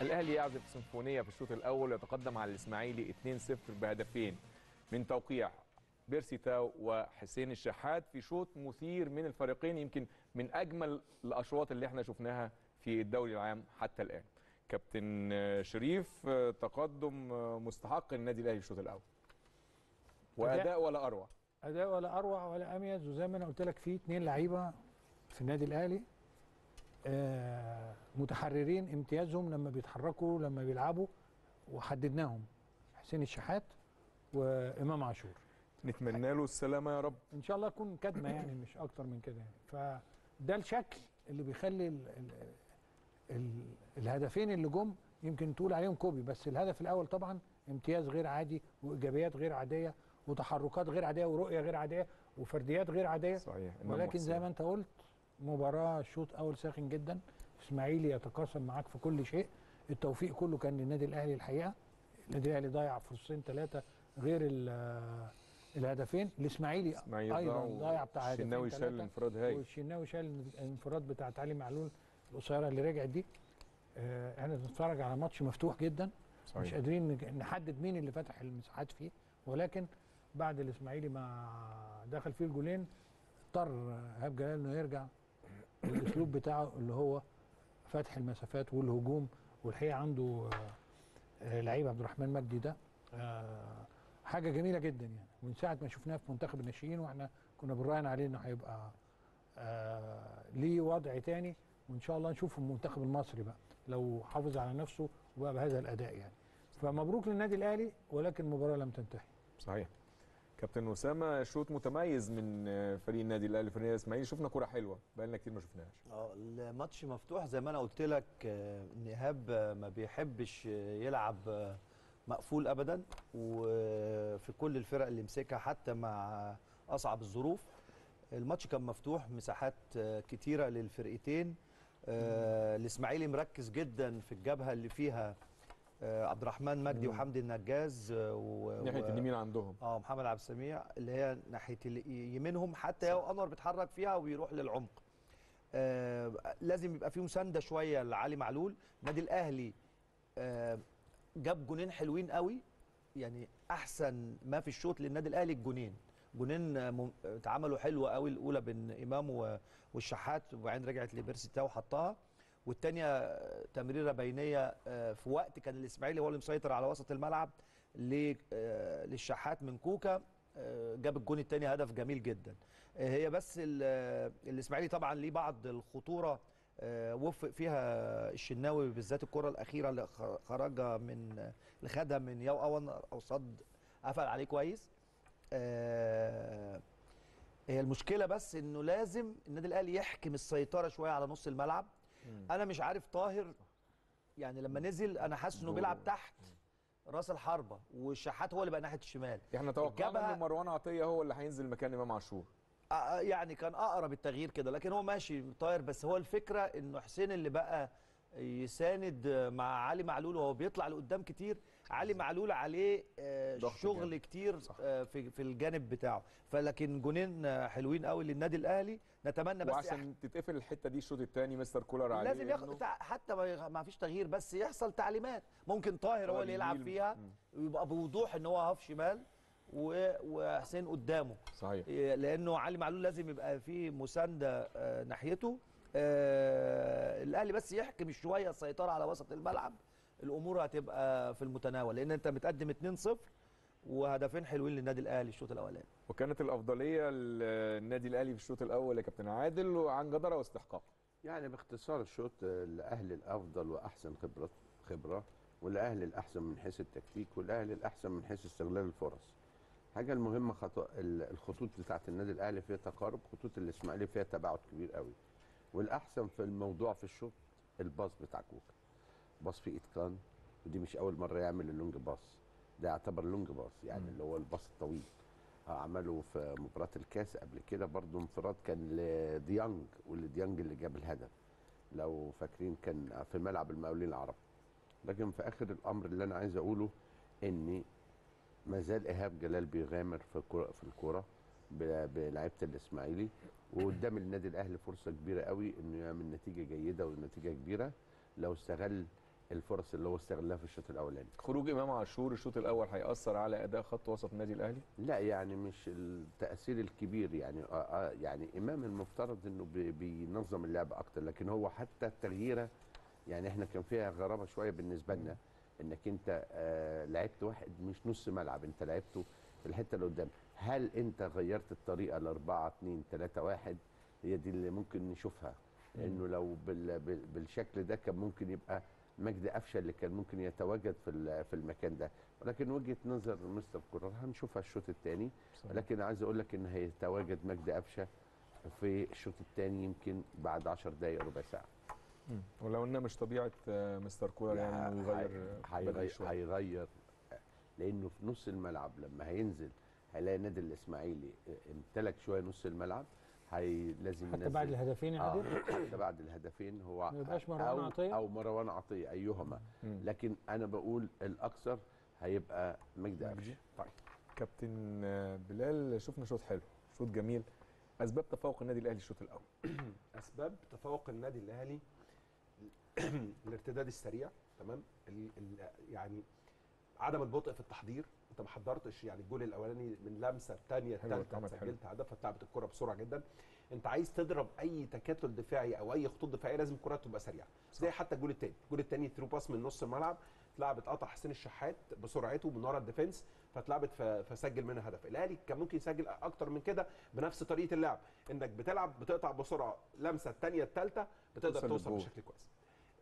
الأهلي يعزف سيمفونية في الشوط الأول ويتقدم على الإسماعيلي 2-0 بهدفين. من توقيع بيرسي تاو وحسين الشحات في شوط مثير من الفريقين يمكن من أجمل الأشواط اللي إحنا شفناها في الدوري العام حتى الآن. كابتن شريف تقدم مستحق النادي الأهلي في الشوط الأول. وأداء ولا أروع؟ أداء ولا أروع ولا أميز. وزي ما أنا قلت لك في اثنين لعيبة في النادي الأهلي. متحررين امتيازهم لما بيتحركوا لما بيلعبوا وحددناهم. حسين الشحات وإمام عاشور. نتمنى له السلامة يا رب. إن شاء الله تكون كدمة يعني مش أكتر من كده يعني. فده الشكل اللي بيخلي ال ال ال الهدفين اللي جم يمكن تقول عليهم كوبي بس الهدف الأول طبعا امتياز غير عادي وإيجابيات غير عادية وتحركات غير عادية ورؤية غير عادية وفرديات غير عادية. صحيح. ولكن زي ما أنت قلت مباراة شوط أول ساخن جدا. إسماعيلي يتقاسم معاك في كل شيء. التوفيق كله كان للنادي الأهلي الحقيقة. النادي الأهلي ضيع فرصتين ثلاثة غير الهدفين. الإسماعيلي أيضا ضيع بتاع هدفين الشناوي شال الانفراد هاي والشناوي شال الانفراد بتاعت علي معلول القصيرة اللي رجعت دي. آه إحنا بنتفرج على ماتش مفتوح جدا. صحيح. مش قادرين نحدد مين اللي فتح المساحات فيه. ولكن بعد الإسماعيلي ما دخل فيه الجولين اضطر ايهاب جلال إنه يرجع الأسلوب بتاعه اللي هو فتح المسافات والهجوم والحقيقة عنده آه لعيب عبد الرحمن مجدي ده آه حاجة جميلة جدا يعني. من ساعة ما شفناه في منتخب الناشئين وإحنا كنا بنراهن عليه إنه هيبقى آه ليه وضع تاني وإن شاء الله نشوفه في المنتخب المصري بقى لو حافظ على نفسه وبقى بهذا الأداء يعني. فمبروك للنادي الأهلي ولكن المباراه لم تنتهي. صحيح. كابتن اسامه شوط متميز من فريق النادي الأهلي فريق الإسماعيلي. شفنا كوره حلوة بقالنا كتير ما شفناش آه الماتش مفتوح زي ما أنا قلت لك إن إيهاب ما بيحبش يلعب مقفول ابدا. وفي كل الفرق اللي مسكها حتى مع أصعب الظروف الماتش كان مفتوح مساحات كتيرة للفرقتين. آه الإسماعيلي مركز جدا في الجبهة اللي فيها آه عبد الرحمن مجدي. وحمدي النجاز آه ناحية اليمين عندهم. آه محمد عبد السميع اللي هي ناحية يمينهم حتى ياو انور بيتحرك فيها وبيروح للعمق. آه لازم يبقى في مسانده شوية لعلي معلول. النادي الأهلي آه جاب جونين حلوين قوي. يعني أحسن ما في الشوط للنادي الأهلي الجونين. جونين اتعملوا حلوة قوي الأولى بين إمام والشحات وبعدين رجعت لبيرسي تاو حطها والثانيه تمريرة بينية في وقت كان الإسماعيلي هو اللي مسيطر على وسط الملعب للشحات من كوكا جاب الجون الثاني هدف جميل جدا هي بس الإسماعيلي طبعا ليه بعض الخطورة وفق فيها الشناوي بالذات الكرة الأخيرة اللي خرجها من اللي خدها من ياو أنور صد قفل عليه كويس آه هي المشكلة بس إنه لازم النادي الأهلي يحكم السيطرة شوية على نص الملعب. أنا مش عارف طاهر يعني لما نزل أنا حاسس انه بيلعب تحت راس الحربة والشحات هو اللي بقى ناحية الشمال. إحنا توقعنا إن مروان عطية هو اللي هينزل مكان إمام عاشور. آه يعني كان أقرب التغيير كده لكن هو ماشي طاهر بس هو الفكرة إنه حسين اللي بقى يساند مع علي معلول وهو بيطلع لقدام كتير علي معلول عليه شغل كتير في في الجانب بتاعه. فلكن جونين حلوين قوي للنادي الأهلي. نتمنى بس وعشان. تتقفل الحتة دي الشوط الثاني مستر كولر عليه لازم ياخد حتى ما فيش تغيير بس يحصل تعليمات. ممكن طاهر هو اللي يلعب فيها ويبقى بوضوح إن هو هاف شمال وحسين قدامه. صحيح. لأنه علي معلول لازم يبقى فيه مساندة ناحيته. آه الأهلي بس يحكم شوية السيطرة على وسط الملعب. الأمور هتبقى في المتناول لأن أنت متقدم 2-0 وهدفين حلوين للنادي الأهلي الشوط الأولاني. وكانت الأفضلية للنادي الأهلي في الشوط الأول يا كابتن عادل وعن جدارة واستحقاق. يعني باختصار الشوط الأهلي الأفضل وأحسن خبرة خبرة والأهلي الأحسن من حيث التكتيك والأهلي الأحسن من حيث استغلال الفرص. حاجة المهمة خطو... الخطوط بتاعه النادي الأهلي فيها تقارب خطوط الإسماعيلي فيها تباعد كبير قوي. والأحسن في الموضوع في الشوط ال pass بتاع كوكا. pass فيه اتقان ودي مش أول مرة يعمل ال long pass. ده يعتبر long pass يعني اللي هو ال pass الطويل. عمله في مباراة الكاس قبل كده برضو انفراد كان لديانج واللي ديانج اللي جاب الهدف. لو فاكرين كان في ملعب المقاولين العرب. لكن في آخر الأمر اللي أنا عايز أقوله إن ما زال إيهاب جلال بيغامر في في الكورة بلعيبة الإسماعيلي. وقدام النادي الأهلي فرصة كبيرة قوي إنه يعمل نتيجة جيدة ونتيجة كبيرة. لو استغل الفرص اللي هو استغلها في الشوط الأولاني. خروج إمام عاشور الشوط الأول هيأثر على أداء خط وسط النادي الأهلي؟ لا يعني مش التأثير الكبير يعني آه آه يعني إمام المفترض إنه بي- بينظم اللعب أكتر لكن هو حتى التغييرة يعني إحنا كان فيها غرابة شوية بالنسبة لنا إنك أنت آه لعبت واحد مش نص ملعب أنت لعبته في الحتة اللي قدام. هل أنت غيرت الطريقة ل 4 2 3 1 هي دي اللي ممكن نشوفها. لأنه لو بال بال بالشكل ده كان ممكن يبقى مجدي قفشه اللي كان ممكن يتواجد في في المكان ده. ولكن وجهة نظر مستر كولر هنشوفها الشوط الثاني. ولكن عايز أقول لك إن هيتواجد مجدي قفشه في الشوط الثاني يمكن بعد 10 دقائق ربع ساعة. ولو إنها مش طبيعة آه، مستر كولر يعني يغير آه، هيغير هيغير لأنه في نص الملعب لما هينزل هيلاقي النادي الإسماعيلي امتلك شوية نص الملعب. هي لازم حتى ينزل- بعد الهدفين يا آه عادل حتى بعد الهدفين هو ما يبقاش مروان أو عطية؟ أو مروان عطية أيهما. مم. لكن أنا بقول الأكثر هيبقى مجدي قفشه طيب. كابتن آه، بلال شفنا شوط حلو شوط جميل. أسباب تفوق النادي الأهلي الشوط الأول. أسباب تفوق النادي الأهلي الارتداد السريع تمام؟ ال ال يعني عدم البطء في التحضير. انت ما حضرتش يعني الجول الاولاني من لمسة الثانية الثالثه. سجلت هدف فتلعبت الكرة بسرعة جدا. انت عايز تضرب أي تكتل دفاعي أو أي خطوط دفاعية لازم الكرة تبقى سريعة. زي حتى الجول الثاني الجول الثاني through pass من نص الملعب اتلعبت قطع حسين الشحات بسرعته من ورا ال defense فاتلعبت فسجل منها هدف. الأهلي كان ممكن يسجل أكتر من كده بنفس طريقة اللعب. إنك بتلعب بتقطع بسرعة لمسة الثانية الثالثه بتقدر توصل. بشكل كويس.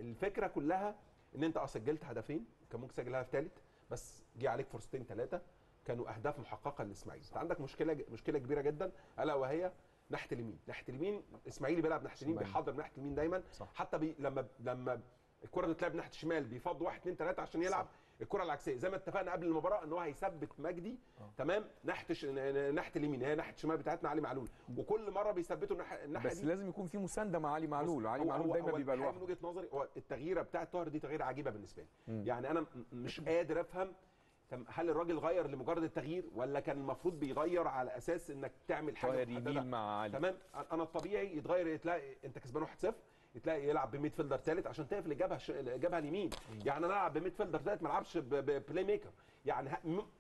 الفكرة كلها إن أنت آه سجلت هدفين كان ممكن تسجل هدف ثالث بس جه عليك فرصتين ثلاثة كانوا أهداف محققة للاسماعيلي أنت عندك مشكلة مشكلة كبيرة جدا ألا وهي ناحية اليمين. ناحية اليمين الاسماعيلي بيلعب ناحية اليمين. بيحضر ناحية اليمين دايما. صح. حتى بي لما لما الكرة بتتلعب ناحية الشمال بيفض واحد اثنين ثلاثة عشان يلعب. الكرة العكسية. زي ما اتفقنا قبل المباراة إن هو هيثبت مجدي. تمام؟ ناحيه ناحيه اليمين هي ناحيه الشمال بتاعتنا علي معلول. وكل مرة بيثبتوا الناحية بس دي. لازم يكون في مساندة مع علي معلول. علي هو- معلول هو- دايما بيبقى الحقيقة من لوحده. وجهة نظري هو التغييرة بتاعت طاهر دي تغييرة عجيبة بالنسبة لي. مم. يعني أنا م- مش قادر أفهم هل الراجل غير لمجرد التغيير ولا كان المفروض بيغير على أساس إنك تعمل حاجة طاهر؟ يميل مع علي. تمام؟ أنا الطبيعي يتغير تلاقي أنت كسبان 1-0 تلاقي يلعب بميد فيلدر ثالث عشان تقفل الجبهه الجبهه اليمين. يعني أنا ألعب ب midfielder ثالث ما ألعبش ب playmaker يعني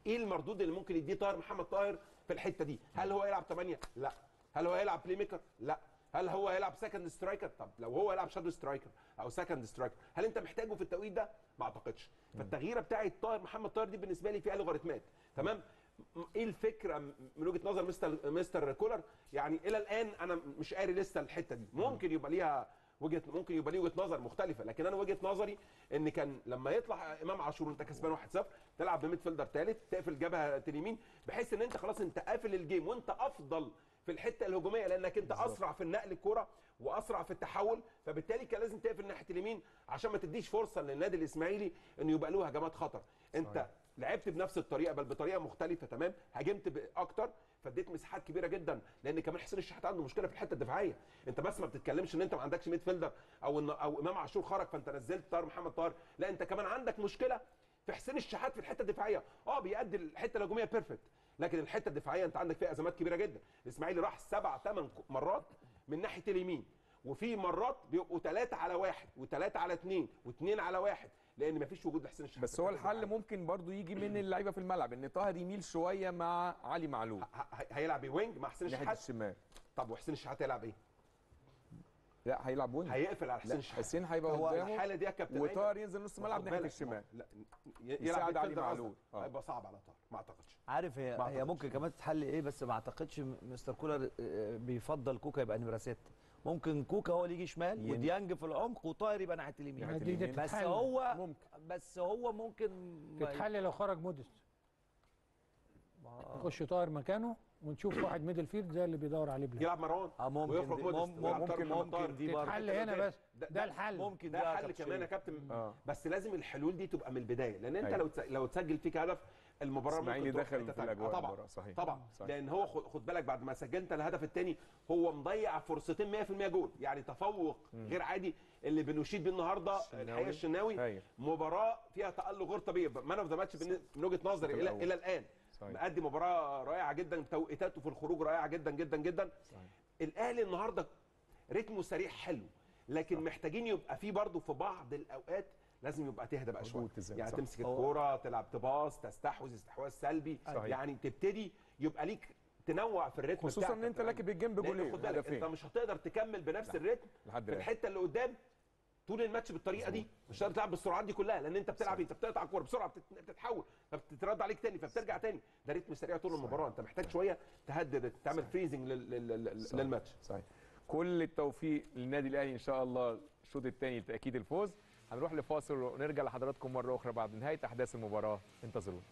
إيه المردود اللي ممكن يديه طاهر محمد طاهر في الحتة دي؟ هل هو يلعب 8 لا. هل هو يلعب playmaker لا. هل هو يلعب second striker طب لو هو يلعب shadow striker أو second striker هل أنت محتاجه في التوقيت ده؟ ما أعتقدش. فالتغييرة بتاعه طاهر محمد طاهر دي بالنسبة لي فيها لوغاريتمات تمام؟ إيه الفكرة من وجهة نظر Mister Mister كولر؟ يعني إلى الآن أنا مش قاري لسه الحتة دي. ممكن يبقى ليها وجهه ممكن يبقى ليه وجهة نظر مختلفة. لكن أنا وجهة نظري إن كان لما يطلع إمام عاشور انت كسبان 1-0 تلعب ب midfielder ثالث تقفل جبهة اليمين بحيث إن أنت خلاص أنت قافل ال game وأنت أفضل في الحتة الهجومية لأنك أنت أسرع في النقل الكرة وأسرع في التحول. فبالتالي كان لازم تقفل ناحية اليمين عشان ما تديش فرصة للنادي الإسماعيلي إنه يبقى له هجمات خطر. أنت صحيح. لعبت بنفس الطريقة بل بطريقة مختلفة تمام. هاجمت أكتر فاديت مساحات كبيرة جدا لأن كمان حسين الشحات عنده مشكلة في الحتة الدفاعية. أنت بس ما بتتكلمش إن أنت ما عندكش midfielder أو إن أو إمام عاشور خرج فأنت نزلت طاهر محمد طاهر. لا أنت كمان عندك مشكلة في حسين الشحات في الحتة الدفاعية. آه بيأدي الحتة الهجومية perfect لكن الحتة الدفاعية أنت عندك فيها أزمات كبيرة جدا. الاسماعيلي راح سبع ثمان مرات من ناحية اليمين وفي مرات بيبقوا ثلاثة على واحد وثلاثة على اثنين واثنين على واحد. لأن مفيش وجود لحسين الشحات بس هو الحل. ممكن برضو يجي من اللعيبة في الملعب إن طاهر يميل شوية مع علي معلول. هيلعب ب wing مع حسين الشحات الشمال. طب وحسين الشحات هيلعب إيه؟ لا هيلعب wing. هيقفل على حسين الشحات حسين هيبقى هو الحالة دي يا كابتن وطاهر ينزل نص ملعب ناحية الشمال. لا يساعد علي معلول. آه. هيبقى صعب على طاهر ما أعتقدش. عارف هي هي. ممكن كمان تتحل إيه بس ما أعتقدش مستر كولر آه، بيفضل كوكا يبقى نمره ستة ممكن كوكا هو اللي يجي شمال وديانج في العمق وطاهر يبقى ناحية اليمين. بس. هو ممكن. بس هو ممكن تتحل لو خرج موديست ما- يخش طاهر مكانه ونشوف واحد midfield زي اللي بيدور عليه بلاد يلعب مروان. آه ممكن ويخرج دي ممكن طاهر. ممكن دي برضه. تتحل هنا بس. ده- ده ده الحل. ممكن ده حل كابتن كمان يا. كابتن. آه. بس لازم الحلول دي تبقى من البداية. لأن أنت أيوة. لو تس- لو تسجل فيك هدف المباراة ممكن دخل في. الأجواء آه طبعا صحيح طبعا صحيح. لأن هو خد بالك بعد ما سجلت الهدف الثاني هو مضيع فرصتين 100% جول يعني تفوق غير عادي اللي بنشيد بيه النهارده. الحقيقة الشناوي. مباراة فيها تألق غير طبيعي man of the match من وجهة نظري إلى. إلى الآن صحيح. مأدي مباراة رائعة جدا توقيتاته في الخروج رائعة جدا جدا جدا. الأهلي النهارده رتمه سريع حلو لكن محتاجين يبقى في برضه في بعض الأوقات لازم يبقى تهدى بقى شوية. يعني صح. تمسك الكورة تلعب تباص تستحوذ استحواذ سلبي. صحيح. يعني تبتدي يبقى ليك تنوع في الريتم خصوصا إن أنت راكب الجيم بجولين خد بالك أنت مش هتقدر تكمل بنفس الريتم في. الحتة اللي قدام طول الماتش بالطريقة دي. مش هتقدر تلعب بالسرعات دي كلها لأن أنت بتلعب أنت بتقطع الكورة بسرعة بتت- بتتحول فبتترد عليك تاني فبترجع تاني. ده rhythm سريع طول المباراة. أنت محتاج شوية ال rhythm تعمل freezing. للماتش. صحيح. كل التوفيق للنادي الأهلي إن شاء الله. الشوط الثاني لتأكيد الفوز. هنروح لفاصل ونرجع لحضراتكم مرة أخرى بعد نهاية أحداث المباراة. انتظرونا.